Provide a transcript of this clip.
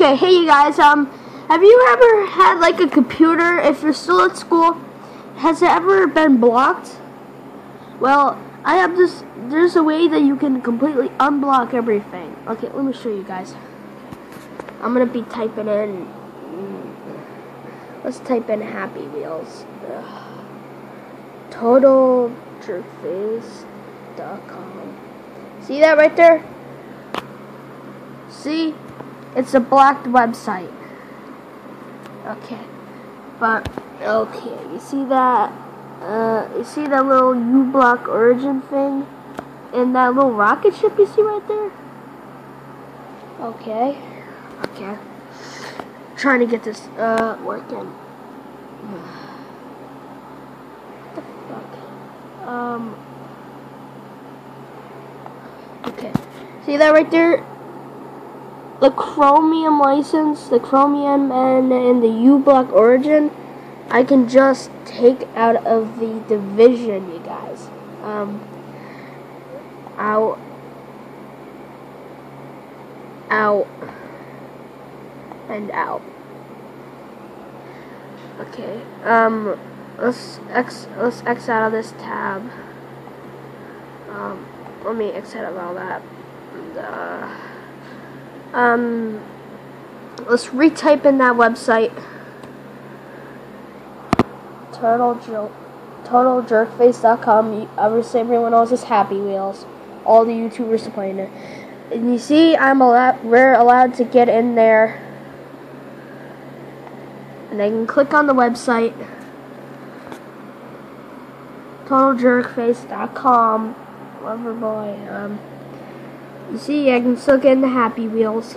Okay, hey you guys, um, have you ever had like a computer, if you're still at school, has it ever been blocked? Well, I have this, there's a way that you can completely unblock everything. Okay, let me show you guys. I'm gonna be typing in, let's type in Happy Wheels. TotalJerkface.com. See that right there? See? It's a blocked website. Okay. But, okay, you see that? Uh, you see that little uBlock origin thing? And that little rocket ship you see right there? Okay. Okay. Trying to get this, uh, working. What the fuck? Um. Okay. See that right there? The Chromium license, the Chromium and, and the uBlock origin, I can just take out of the division, you guys. Um, out, out, and out. Okay. Um, let's x let's x out of this tab. Um, let me x out of all that. And, uh, um, let's retype in that website. Turtle joke. TotalJerkface.com. Obviously, everyone knows is Happy Wheels. All the YouTubers are playing it. And you see, I'm allowed, we're allowed to get in there. And I can click on the website. TotalJerkface.com. Lover boy. Um, see, I can still get in the Happy Wheels.